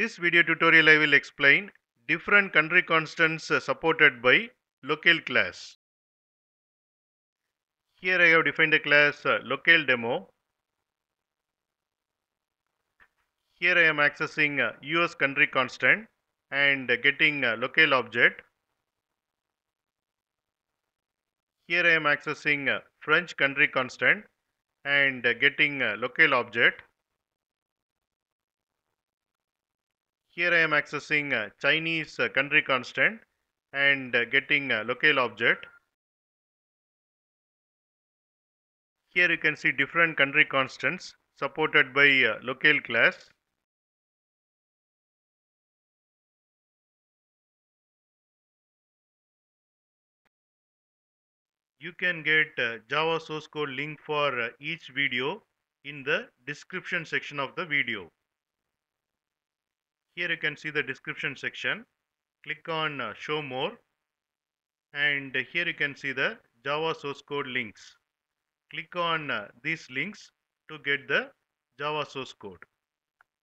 this video tutorial I will explain different country constants uh, supported by locale class. Here I have defined a class uh, locale demo. Here I am accessing uh, US country constant and uh, getting uh, locale object. Here I am accessing uh, French country constant and uh, getting uh, locale object. Here I am accessing Chinese uh, country constant and uh, getting locale object. Here you can see different country constants supported by locale class. You can get uh, Java source code link for each video in the description section of the video. Here you can see the description section. Click on uh, show more and here you can see the Java source code links. Click on uh, these links to get the Java source code.